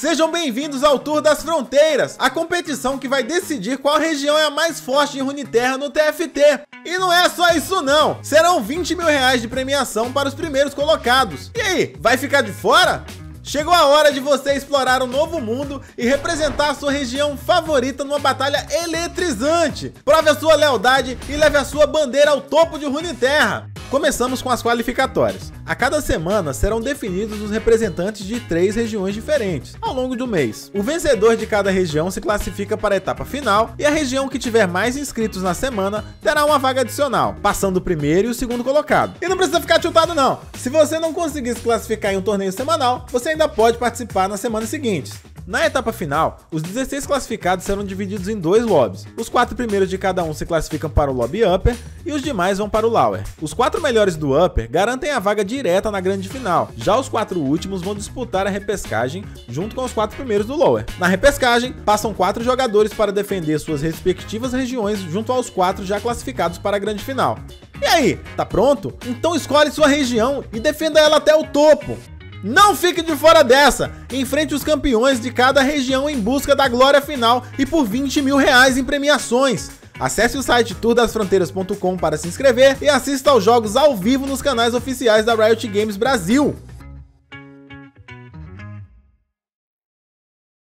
Sejam bem-vindos ao Tour das Fronteiras, a competição que vai decidir qual região é a mais forte de Runeterra no TFT. E não é só isso não, serão 20 mil reais de premiação para os primeiros colocados. E aí, vai ficar de fora? Chegou a hora de você explorar um novo mundo e representar a sua região favorita numa batalha eletrizante. Prove a sua lealdade e leve a sua bandeira ao topo de Runeterra. Começamos com as qualificatórias. A cada semana serão definidos os representantes de três regiões diferentes ao longo do mês. O vencedor de cada região se classifica para a etapa final e a região que tiver mais inscritos na semana terá uma vaga adicional, passando o primeiro e o segundo colocado. E não precisa ficar tiltado não. Se você não conseguir se classificar em um torneio semanal, você ainda pode participar nas semanas seguintes. Na etapa final, os 16 classificados serão divididos em dois lobbies. Os quatro primeiros de cada um se classificam para o lobby Upper e os demais vão para o Lower. Os quatro melhores do Upper garantem a vaga direta na grande final. Já os quatro últimos vão disputar a repescagem junto com os quatro primeiros do Lower. Na repescagem, passam quatro jogadores para defender suas respectivas regiões junto aos quatro já classificados para a grande final. E aí, tá pronto? Então escolhe sua região e defenda ela até o topo. Não fique de fora dessa! Enfrente os campeões de cada região em busca da glória final e por 20 mil reais em premiações. Acesse o site tourdasfronteiras.com para se inscrever e assista aos jogos ao vivo nos canais oficiais da Riot Games Brasil.